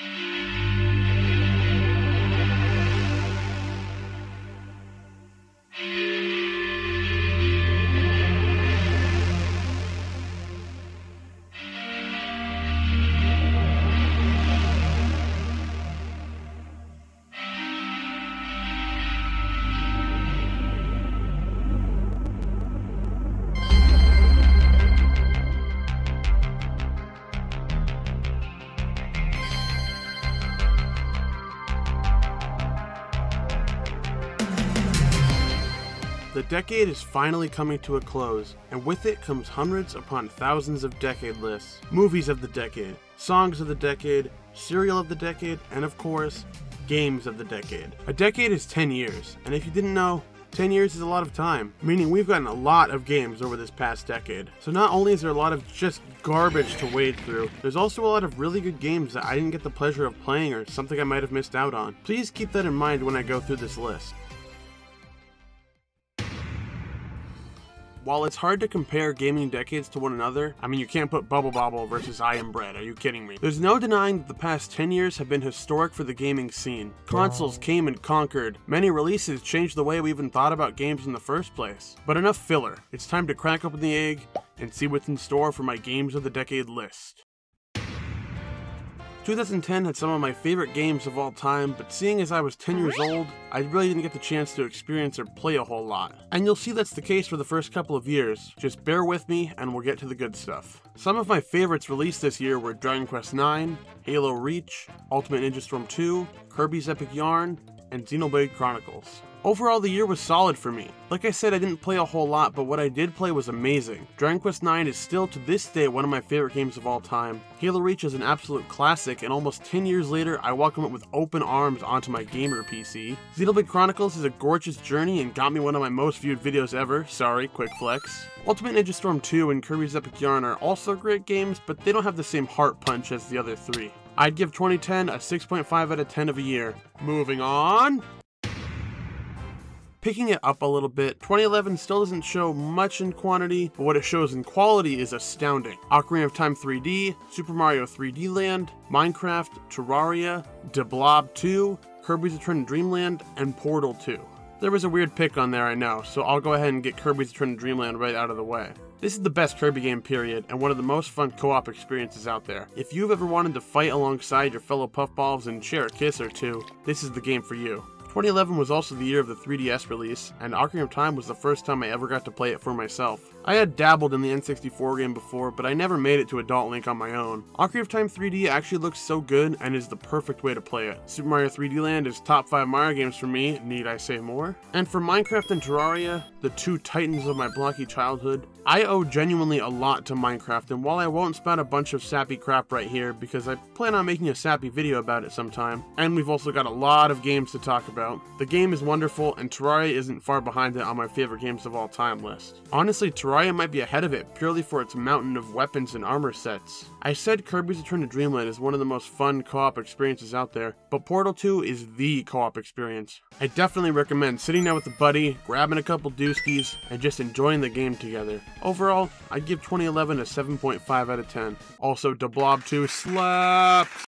you The decade is finally coming to a close, and with it comes hundreds upon thousands of decade lists, movies of the decade, songs of the decade, serial of the decade, and of course, games of the decade. A decade is 10 years, and if you didn't know, 10 years is a lot of time, meaning we've gotten a lot of games over this past decade. So not only is there a lot of just garbage to wade through, there's also a lot of really good games that I didn't get the pleasure of playing or something I might have missed out on. Please keep that in mind when I go through this list. While it's hard to compare gaming decades to one another, I mean, you can't put Bubble Bobble versus I Am Bread, are you kidding me? There's no denying that the past 10 years have been historic for the gaming scene. Consoles came and conquered, many releases changed the way we even thought about games in the first place. But enough filler, it's time to crack open the egg and see what's in store for my Games of the Decade list. 2010 had some of my favorite games of all time, but seeing as I was 10 years old, I really didn't get the chance to experience or play a whole lot. And you'll see that's the case for the first couple of years, just bear with me and we'll get to the good stuff. Some of my favorites released this year were Dragon Quest IX, Halo Reach, Ultimate Ninja Storm 2, Kirby's Epic Yarn, and Xenoblade Chronicles. Overall, the year was solid for me. Like I said, I didn't play a whole lot, but what I did play was amazing. Dragon Quest IX is still to this day one of my favorite games of all time. Halo Reach is an absolute classic, and almost 10 years later, I welcome it with open arms onto my gamer PC. Xenoblade Chronicles is a gorgeous journey and got me one of my most viewed videos ever, sorry, quick flex. Ultimate Ninja Storm 2 and Kirby's Epic Yarn are also great games, but they don't have the same heart punch as the other three. I'd give 2010 a 6.5 out of 10 of a year. Moving on. Picking it up a little bit, 2011 still doesn't show much in quantity, but what it shows in quality is astounding. Ocarina of Time 3D, Super Mario 3D Land, Minecraft, Terraria, De Blob 2, Kirby's Return to Dreamland, and Portal 2. There was a weird pick on there, I know, so I'll go ahead and get Kirby's Return to Dreamland right out of the way. This is the best Kirby game period, and one of the most fun co-op experiences out there. If you've ever wanted to fight alongside your fellow puffballs and share a kiss or two, this is the game for you. 2011 was also the year of the 3DS release, and Ocarina of Time was the first time I ever got to play it for myself. I had dabbled in the N64 game before, but I never made it to Adult Link on my own. Ocarina of Time 3D actually looks so good and is the perfect way to play it. Super Mario 3D Land is top 5 Mario games for me, need I say more? And for Minecraft and Terraria, the two titans of my blocky childhood, I owe genuinely a lot to Minecraft, and while I won't spout a bunch of sappy crap right here, because I plan on making a sappy video about it sometime, and we've also got a lot of games to talk about, the game is wonderful, and Terraria isn't far behind it on my favorite games of all time list. Honestly, Terraria might be ahead of it, purely for its mountain of weapons and armor sets. I said Kirby's Return to Dreamland is one of the most fun co-op experiences out there, but Portal 2 is the co-op experience. I definitely recommend sitting down with a buddy, grabbing a couple dooskies, and just enjoying the game together. Overall, I'd give 2011 a 7.5 out of 10. Also, De Blob 2 slaps!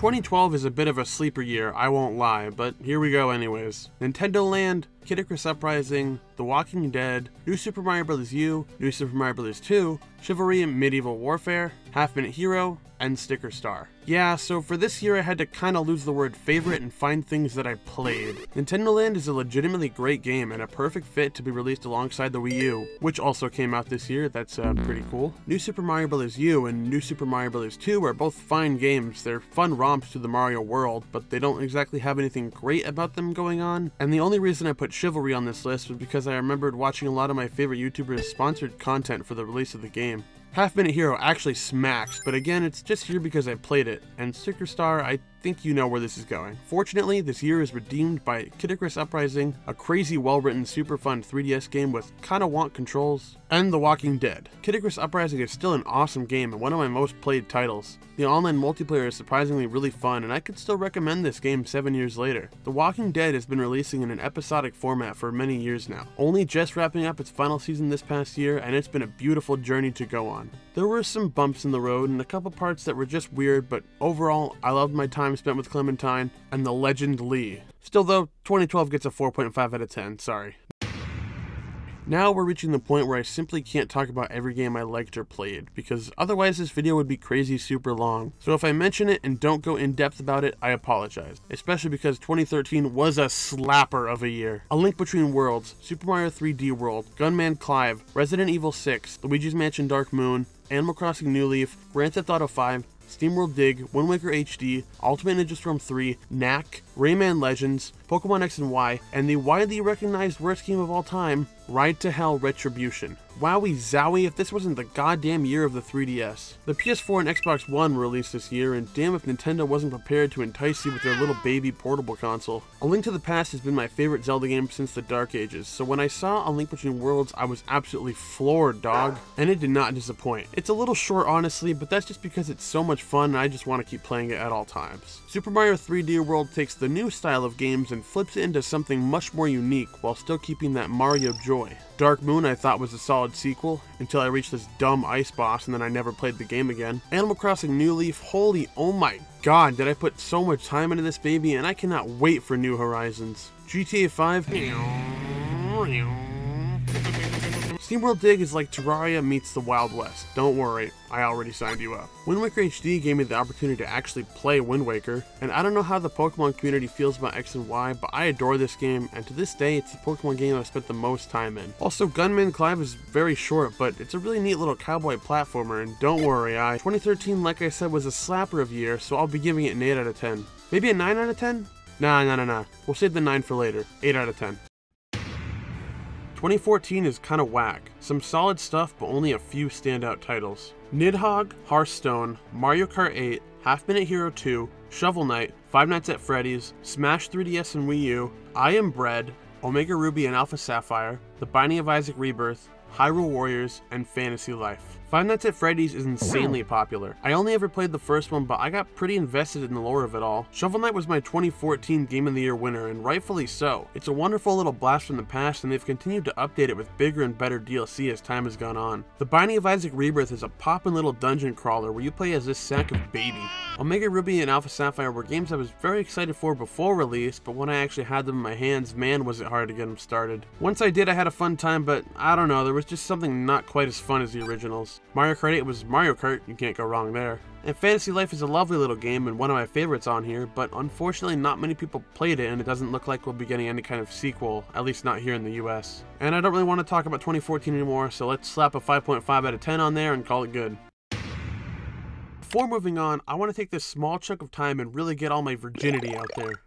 2012 is a bit of a sleeper year, I won't lie, but here we go anyways. Nintendo Land, Kid Icarus Uprising, The Walking Dead, New Super Mario Bros. U, New Super Mario Bros. 2, Chivalry and Medieval Warfare, Half Minute Hero, and Sticker Star. Yeah, so for this year I had to kinda lose the word favorite and find things that I played. Nintendo Land is a legitimately great game and a perfect fit to be released alongside the Wii U, which also came out this year, that's uh, pretty cool. New Super Mario Bros. U and New Super Mario Bros. 2 are both fine games, they're fun romps to the Mario world, but they don't exactly have anything great about them going on, and the only reason I put Chivalry on this list was because I remembered watching a lot of my favorite YouTubers sponsored content for the release of the game. Half Minute Hero actually smacks, but again, it's just here because I played it, and Sticker Star I think you know where this is going. Fortunately, this year is redeemed by Kid Icarus Uprising, a crazy well-written super fun 3DS game with kinda want controls, and The Walking Dead. Kid Icarus Uprising is still an awesome game and one of my most played titles. The online multiplayer is surprisingly really fun and I could still recommend this game 7 years later. The Walking Dead has been releasing in an episodic format for many years now, only just wrapping up its final season this past year and it's been a beautiful journey to go on. There were some bumps in the road and a couple parts that were just weird, but overall, I loved my time spent with Clementine and the legend Lee. Still though, 2012 gets a 4.5 out of 10, sorry. Now we're reaching the point where I simply can't talk about every game I liked or played, because otherwise this video would be crazy super long. So if I mention it and don't go in depth about it, I apologize. Especially because 2013 was a slapper of a year. A Link Between Worlds, Super Mario 3D World, Gunman Clive, Resident Evil 6, Luigi's Mansion Dark Moon, Animal Crossing New Leaf, Grand Theft Auto 5, SteamWorld Dig, Wind Waker HD, Ultimate Ninja Storm 3, Knack, Rayman Legends, Pokemon X and Y, and the widely recognized worst game of all time, Ride to Hell Retribution. Wowie zowie if this wasn't the goddamn year of the 3DS. The PS4 and Xbox One were released this year, and damn if Nintendo wasn't prepared to entice you with their little baby portable console. A Link to the Past has been my favorite Zelda game since the Dark Ages, so when I saw A Link Between Worlds, I was absolutely floored, dog. And it did not disappoint. It's a little short, honestly, but that's just because it's so much fun and I just want to keep playing it at all times. Super Mario 3D World takes the new style of games and flips it into something much more unique while still keeping that Mario joy. Dark Moon I thought was a solid sequel, until I reached this dumb ice boss and then I never played the game again. Animal Crossing New Leaf, holy oh my god, did I put so much time into this baby and I cannot wait for New Horizons. GTA 5 SteamWorld Dig is like Terraria meets the Wild West. Don't worry, I already signed you up. Wind Waker HD gave me the opportunity to actually play Wind Waker, and I don't know how the Pokemon community feels about X and Y, but I adore this game, and to this day, it's the Pokemon game I've spent the most time in. Also, Gunman Clive is very short, but it's a really neat little cowboy platformer, and don't worry, I 2013, like I said, was a slapper of year, so I'll be giving it an 8 out of 10. Maybe a 9 out of 10? Nah, nah, nah, nah. We'll save the 9 for later. 8 out of 10. 2014 is kinda whack. Some solid stuff, but only a few standout titles. Nidhogg, Hearthstone, Mario Kart 8, Half Minute Hero 2, Shovel Knight, Five Nights at Freddy's, Smash 3DS and Wii U, I Am Bread, Omega Ruby and Alpha Sapphire, The Binding of Isaac Rebirth, Hyrule Warriors, and Fantasy Life. Five Nights at Freddy's is insanely popular. I only ever played the first one, but I got pretty invested in the lore of it all. Shovel Knight was my 2014 Game of the Year winner, and rightfully so. It's a wonderful little blast from the past, and they've continued to update it with bigger and better DLC as time has gone on. The Binding of Isaac Rebirth is a poppin' little dungeon crawler where you play as this sack of baby. Omega Ruby and Alpha Sapphire were games I was very excited for before release, but when I actually had them in my hands, man was it hard to get them started. Once I did, I had a fun time, but I don't know, there was just something not quite as fun as the originals. Mario Kart 8 was Mario Kart, you can't go wrong there. And Fantasy Life is a lovely little game and one of my favorites on here, but unfortunately not many people played it and it doesn't look like we'll be getting any kind of sequel, at least not here in the US. And I don't really want to talk about 2014 anymore, so let's slap a 5.5 out of 10 on there and call it good. Before moving on, I want to take this small chunk of time and really get all my virginity out there.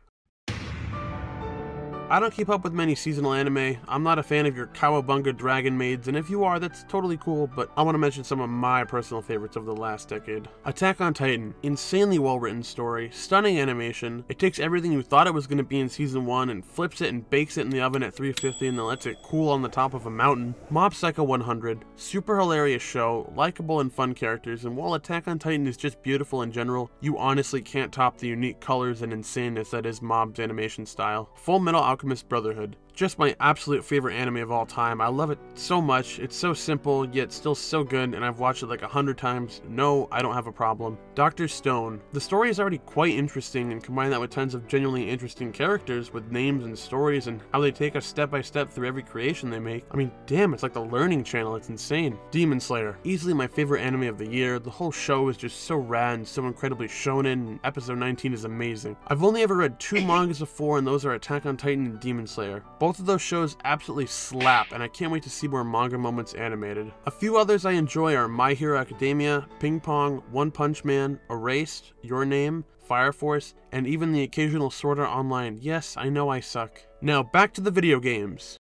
I don't keep up with many seasonal anime. I'm not a fan of your Kawabunga Dragon Maids, and if you are, that's totally cool, but I want to mention some of my personal favorites of the last decade. Attack on Titan. Insanely well written story, stunning animation. It takes everything you thought it was going to be in season 1 and flips it and bakes it in the oven at 350 and then lets it cool on the top of a mountain. Mob Psycho 100. Super hilarious show, likable and fun characters, and while Attack on Titan is just beautiful in general, you honestly can't top the unique colors and insaneness that is Mob's animation style. Full Metal Alchemist Alchemist Brotherhood just my absolute favorite anime of all time. I love it so much. It's so simple, yet still so good, and I've watched it like a hundred times. No, I don't have a problem. Dr. Stone. The story is already quite interesting, and combine that with tons of genuinely interesting characters with names and stories and how they take us step by step through every creation they make. I mean, damn, it's like the learning channel. It's insane. Demon Slayer. Easily my favorite anime of the year. The whole show is just so rad and so incredibly shonen, and episode 19 is amazing. I've only ever read two mangas before, and those are Attack on Titan and Demon Slayer. Both of those shows absolutely slap, and I can't wait to see more manga moments animated. A few others I enjoy are My Hero Academia, Ping Pong, One Punch Man, Erased, Your Name, Fire Force, and even the occasional Sword Art Online. Yes, I know I suck. Now back to the video games.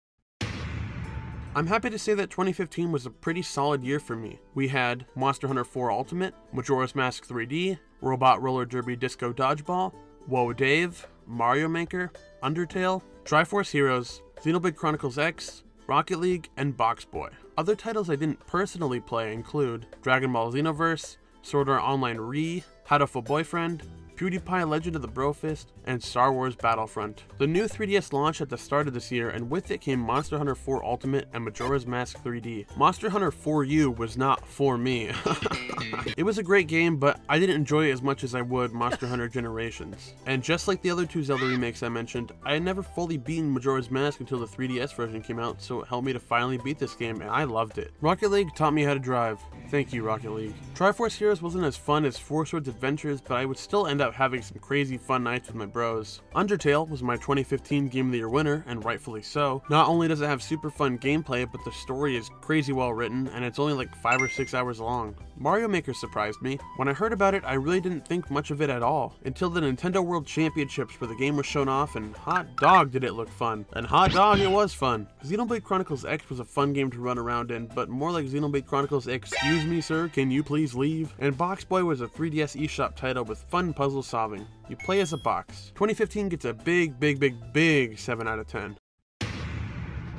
I'm happy to say that 2015 was a pretty solid year for me. We had Monster Hunter 4 Ultimate, Majora's Mask 3D, Robot Roller Derby Disco Dodgeball, Woah Dave, Mario Maker, Undertale, Triforce Heroes, Xenoblade Chronicles X, Rocket League, and Box Boy. Other titles I didn't personally play include Dragon Ball Xenoverse, Sword Art Online Re, Hatoful Boyfriend, PewDiePie Legend of the Brofist, and Star Wars Battlefront. The new 3DS launched at the start of this year, and with it came Monster Hunter 4 Ultimate and Majora's Mask 3D. Monster Hunter 4U was not for me. it was a great game, but I didn't enjoy it as much as I would Monster Hunter Generations. And just like the other two Zelda remakes I mentioned, I had never fully beaten Majora's Mask until the 3DS version came out, so it helped me to finally beat this game, and I loved it. Rocket League taught me how to drive. Thank you, Rocket League. Triforce Heroes wasn't as fun as Four Swords Adventures, but I would still end up having some crazy fun nights with my bros. Undertale was my 2015 Game of the Year winner, and rightfully so. Not only does it have super fun gameplay, but the story is crazy well written, and it's only like 5 or 6 hours long. Mario Maker surprised me. When I heard about it, I really didn't think much of it at all, until the Nintendo World Championships where the game was shown off, and hot dog did it look fun. And hot dog it was fun. Xenoblade Chronicles X was a fun game to run around in, but more like Xenoblade Chronicles Excuse me sir, can you please leave? And Box Boy was a 3DS eShop title with fun puzzle solving. You play as a box. 2015 gets a big, big, big, big 7 out of 10.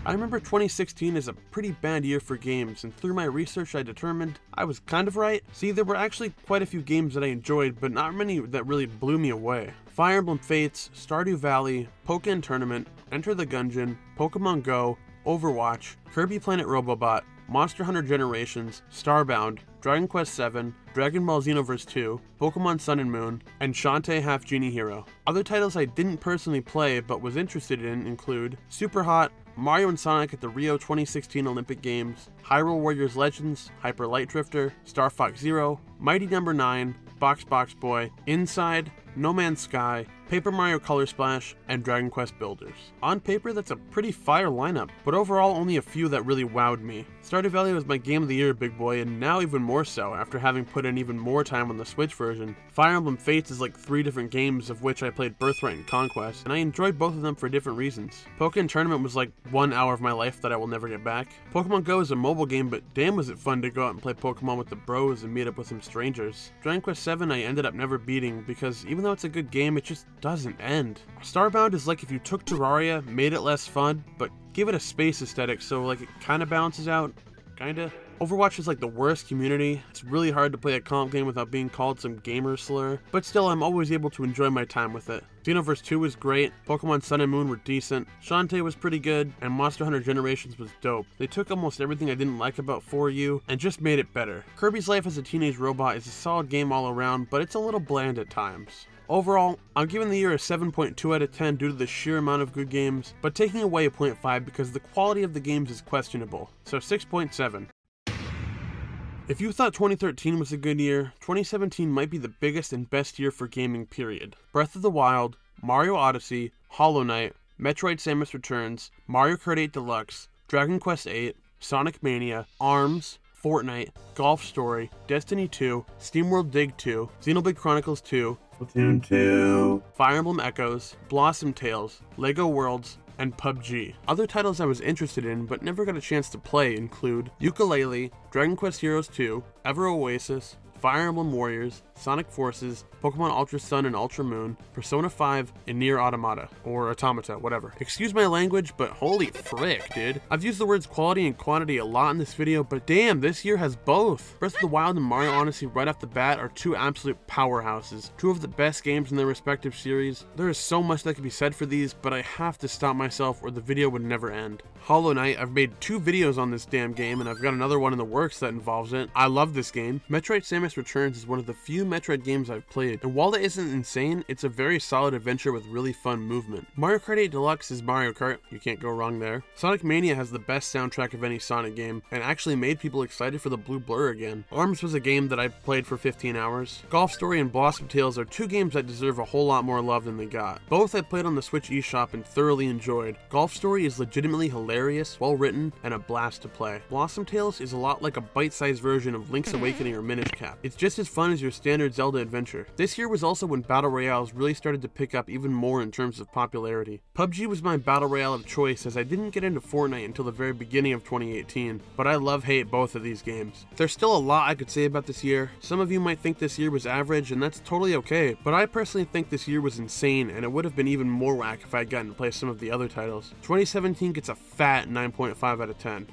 I remember 2016 is a pretty bad year for games, and through my research I determined I was kind of right. See, there were actually quite a few games that I enjoyed, but not many that really blew me away. Fire Emblem Fates, Stardew Valley, Pokken Tournament, Enter the Gungeon, Pokemon Go, Overwatch, Kirby Planet Robobot, Monster Hunter Generations, Starbound, Dragon Quest VII, Dragon Ball Xenoverse 2, Pokemon Sun and Moon, and Shantae Half Genie Hero. Other titles I didn't personally play but was interested in include Super Hot, Mario and Sonic at the Rio 2016 Olympic Games, Hyrule Warriors Legends, Hyper Light Drifter, Star Fox Zero, Mighty Number no. 9, Box Box Boy, Inside, No Man's Sky, Paper Mario Color Splash, and Dragon Quest Builders. On paper, that's a pretty fire lineup, but overall only a few that really wowed me. Stardew Valley was my game of the year, big boy, and now even more so after having put in even more time on the Switch version. Fire Emblem Fates is like three different games of which I played Birthright and Conquest, and I enjoyed both of them for different reasons. Pokken Tournament was like one hour of my life that I will never get back. Pokemon Go is a mobile game, but damn was it fun to go out and play Pokemon with the bros and meet up with some strangers. Dragon Quest VII I ended up never beating because even though it's a good game, it just doesn't end. Starbound is like if you took Terraria, made it less fun, but give it a space aesthetic so like it kind of balances out, kinda. Overwatch is like the worst community. It's really hard to play a comp game without being called some gamer slur, but still I'm always able to enjoy my time with it. Xenoverse 2 was great, Pokemon Sun and Moon were decent, Shantae was pretty good, and Monster Hunter Generations was dope. They took almost everything I didn't like about 4U and just made it better. Kirby's Life as a Teenage Robot is a solid game all around, but it's a little bland at times. Overall, I'm giving the year a 7.2 out of 10 due to the sheer amount of good games, but taking away a 0.5 because the quality of the games is questionable, so 6.7. If you thought 2013 was a good year, 2017 might be the biggest and best year for gaming period. Breath of the Wild, Mario Odyssey, Hollow Knight, Metroid Samus Returns, Mario Kart 8 Deluxe, Dragon Quest 8, Sonic Mania, ARMS, Fortnite, Golf Story, Destiny 2, SteamWorld Dig 2, Xenoblade Chronicles 2, Splatoon 2, Fire Emblem Echoes, Blossom Tales, LEGO Worlds, and PUBG. Other titles I was interested in but never got a chance to play include Yooka-Laylee, Dragon Quest Heroes 2, Ever Oasis, Fire Emblem Warriors, Sonic Forces, Pokemon Ultra Sun and Ultra Moon, Persona 5, and NieR Automata, or Automata, whatever. Excuse my language, but holy frick, dude. I've used the words quality and quantity a lot in this video, but damn, this year has both. Breath of the Wild and Mario Odyssey right off the bat are two absolute powerhouses, two of the best games in their respective series. There is so much that can be said for these, but I have to stop myself or the video would never end. Hollow Knight, I've made two videos on this damn game, and I've got another one in the works that involves it. I love this game. Metroid Samus Returns is one of the few Metroid games I've played, and while it isn't insane, it's a very solid adventure with really fun movement. Mario Kart 8 Deluxe is Mario Kart, you can't go wrong there. Sonic Mania has the best soundtrack of any Sonic game, and actually made people excited for the Blue Blur again. ARMS was a game that I played for 15 hours. Golf Story and Blossom Tales are two games that deserve a whole lot more love than they got. Both I played on the Switch eShop and thoroughly enjoyed. Golf Story is legitimately hilarious, well written, and a blast to play. Blossom Tales is a lot like a bite-sized version of Link's Awakening or Minish Cap. It's just as fun as your standard Zelda adventure. This year was also when Battle Royales really started to pick up even more in terms of popularity. PUBG was my Battle Royale of choice as I didn't get into Fortnite until the very beginning of 2018, but I love hate both of these games. There's still a lot I could say about this year. Some of you might think this year was average, and that's totally okay, but I personally think this year was insane, and it would have been even more whack if I had gotten to play some of the other titles. 2017 gets a fat 9.5 out of 10.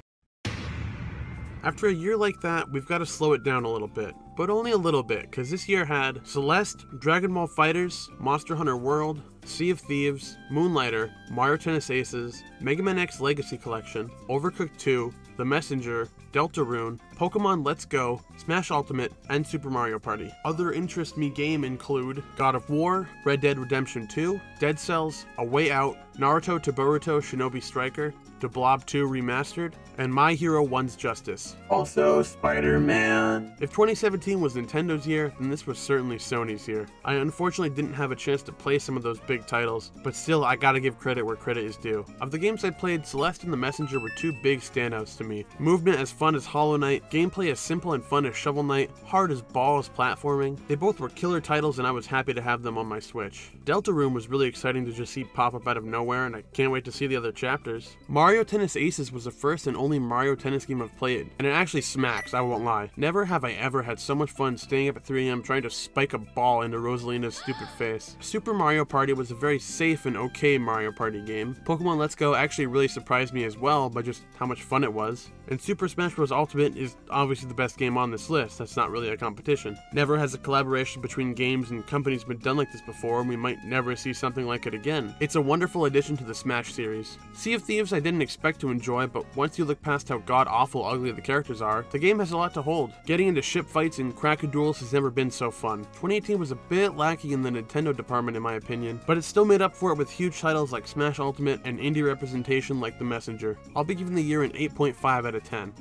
After a year like that, we've got to slow it down a little bit. But only a little bit, because this year had Celeste, Dragon Ball FighterZ, Monster Hunter World, Sea of Thieves, Moonlighter, Mario Tennis Aces, Mega Man X Legacy Collection, Overcooked 2, The Messenger, Deltarune, Pokemon Let's Go, Smash Ultimate, and Super Mario Party. Other interest me game include God of War, Red Dead Redemption 2, Dead Cells, A Way Out, Naruto to Boruto Shinobi Striker, De Blob 2 Remastered, and My Hero One's Justice. Also, Spider-Man. If 2017 was Nintendo's year, then this was certainly Sony's year. I unfortunately didn't have a chance to play some of those big titles, but still I gotta give credit where credit is due. Of the games I played, Celeste and The Messenger were two big standouts to me. Movement as fun as Hollow Knight, gameplay as simple and fun as Shovel Knight, hard as balls platforming. They both were killer titles and I was happy to have them on my Switch. Deltarune was really exciting to just see pop up out of nowhere and I can't wait to see the other chapters. Mario Tennis Aces was the first and only Mario Tennis game I've played, and it actually smacks, I won't lie. Never have I ever had so much fun staying up at 3am trying to spike a ball into Rosalina's stupid face. Super Mario Party was a very safe and okay Mario Party game. Pokemon Let's Go actually really surprised me as well by just how much fun it was. And Super Smash Bros. Ultimate is obviously the best game on this list, that's not really a competition. Never has a collaboration between games and companies been done like this before, and we might never see something like it again. It's a wonderful addition to the Smash series. Sea of Thieves I didn't expect to enjoy, but once you look past how god awful ugly the characters are, the game has a lot to hold. Getting into ship fights and crackadoodles has never been so fun. 2018 was a bit lacking in the Nintendo department in my opinion, but it still made up for it with huge titles like Smash Ultimate and indie representation like The Messenger. I'll be giving the year an 8.5 out of 10.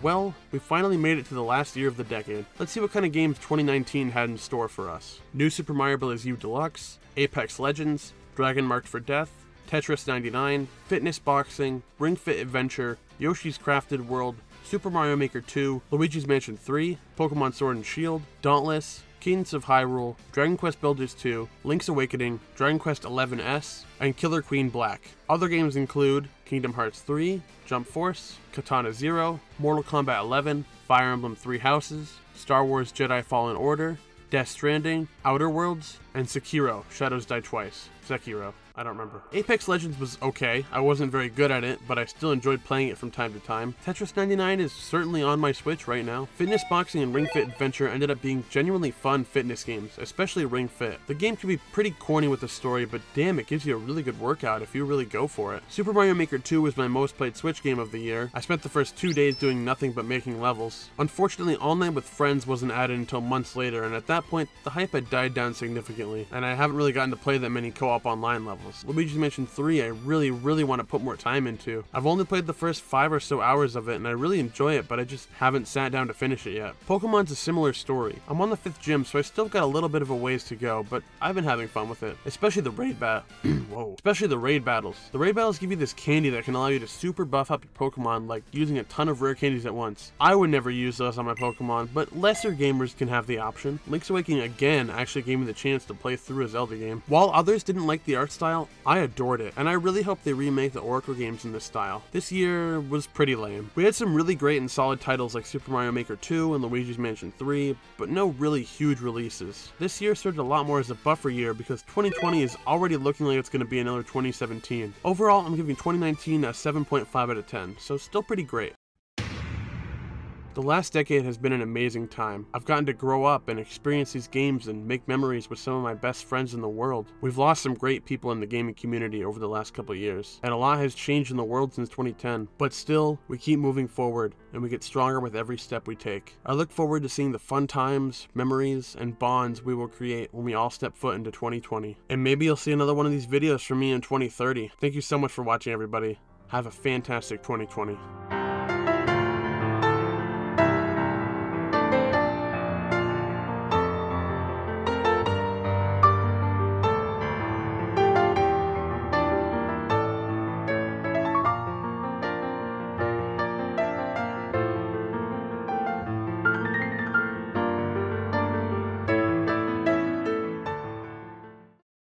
Well, we finally made it to the last year of the decade. Let's see what kind of games 2019 had in store for us. New Super Mario Bros. U Deluxe, Apex Legends, Dragon Marked for Death, Tetris 99, Fitness Boxing, Ring Fit Adventure, Yoshi's Crafted World, Super Mario Maker 2, Luigi's Mansion 3, Pokemon Sword and Shield, Dauntless, Cadence of Hyrule, Dragon Quest Builders 2, Link's Awakening, Dragon Quest XI S, and Killer Queen Black. Other games include Kingdom Hearts 3, Jump Force, Katana Zero, Mortal Kombat 11, Fire Emblem Three Houses, Star Wars Jedi Fallen Order, Death Stranding, Outer Worlds, and Sekiro Shadows Die Twice. Sekiro. I don't remember. Apex Legends was okay. I wasn't very good at it, but I still enjoyed playing it from time to time. Tetris 99 is certainly on my Switch right now. Fitness Boxing and Ring Fit Adventure ended up being genuinely fun fitness games, especially Ring Fit. The game can be pretty corny with the story, but damn, it gives you a really good workout if you really go for it. Super Mario Maker 2 was my most played Switch game of the year. I spent the first two days doing nothing but making levels. Unfortunately, Online with Friends wasn't added until months later, and at that point, the hype had died down significantly, and I haven't really gotten to play that many co-op online levels. Luigi's Mansion 3 I really, really want to put more time into. I've only played the first 5 or so hours of it and I really enjoy it, but I just haven't sat down to finish it yet. Pokemon's a similar story. I'm on the 5th gym, so I still got a little bit of a ways to go, but I've been having fun with it. Especially the raid bat- Whoa. Especially the raid battles. The raid battles give you this candy that can allow you to super buff up your Pokemon, like using a ton of rare candies at once. I would never use those on my Pokemon, but lesser gamers can have the option. Link's Awakening again actually gave me the chance to play through a Zelda game. While others didn't like the art style, I adored it, and I really hope they remake the Oracle games in this style. This year was pretty lame. We had some really great and solid titles like Super Mario Maker 2 and Luigi's Mansion 3, but no really huge releases. This year served a lot more as a buffer year because 2020 is already looking like it's going to be another 2017. Overall, I'm giving 2019 a 7.5 out of 10, so still pretty great. The last decade has been an amazing time. I've gotten to grow up and experience these games and make memories with some of my best friends in the world. We've lost some great people in the gaming community over the last couple years, and a lot has changed in the world since 2010. But still, we keep moving forward, and we get stronger with every step we take. I look forward to seeing the fun times, memories, and bonds we will create when we all step foot into 2020. And maybe you'll see another one of these videos from me in 2030. Thank you so much for watching, everybody. Have a fantastic 2020.